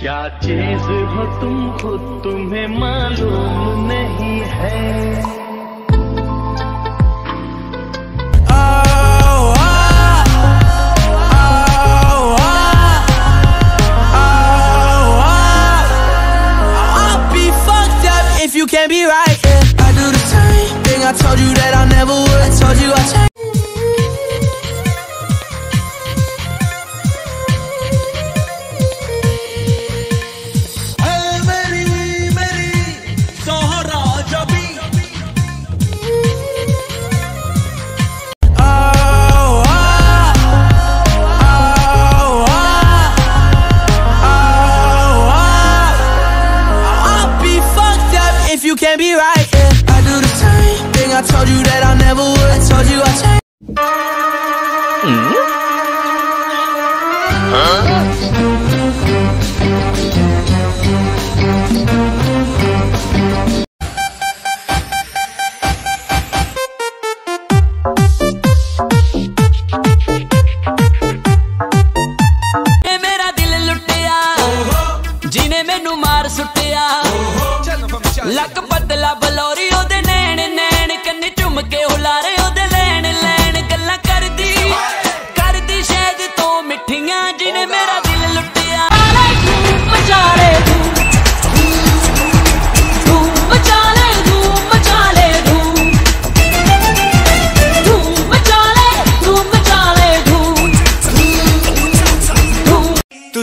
क्या चीज हो तुम खुद तुम्हें मालूम नहीं है I'll be fucked up if you can't be right. Yeah. I do the same thing. I told you that I never would. I told you I changed. Be right. Yeah. I do the same thing. I told you that I never would. I told you I changed. Hmm? ਇਹ ਲੱਕ ਬਦਲਾ ਉਹਦੇ ਨੈਣ ਨੈਣ ਕੰਨੇ ਝੁੰਮ ਕੇ ਹੁਲਾਰੇ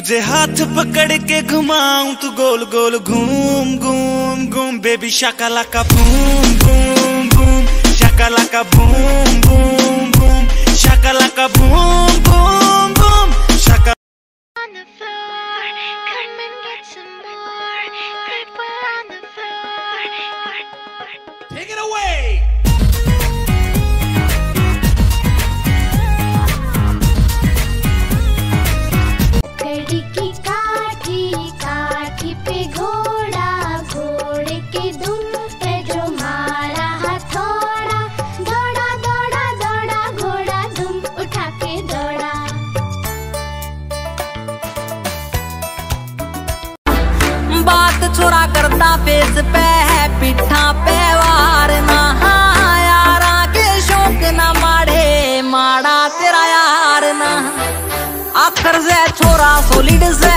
तुझे हाथ पकड़ के घुमाऊं तू गोल गोल घूम घूम घूम बेबी शाकाला का बूम बूम बूम शाकाला का बूम बूम बूम शाकाला का boom boom boom Shaka on the floor. छोरा करता फेस पे है, पिठा पे वार ना। हाँ यारा के शौक ना माड़े माड़ा तेरा यार ना। आखर से छोरा सोलिड से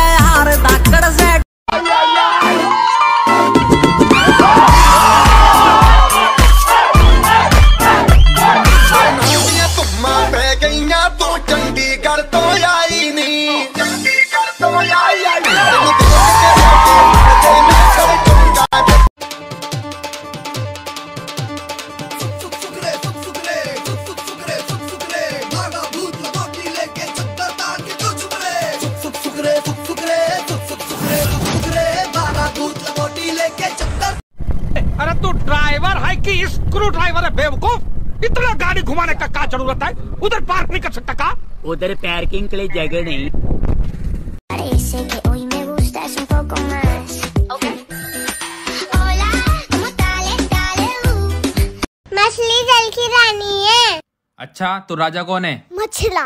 अरे तू ड्राइवर है कि स्क्रू ड्राइवर है बेवकूफ़? इतना गाड़ी घुमाने का क्या ज़रूरत है? उधर पार्क नहीं कर सकता का? उधर पार्किंग के लिए जगह नहीं। मछली जल की रानी है अच्छा तो राजा कौन है? मछला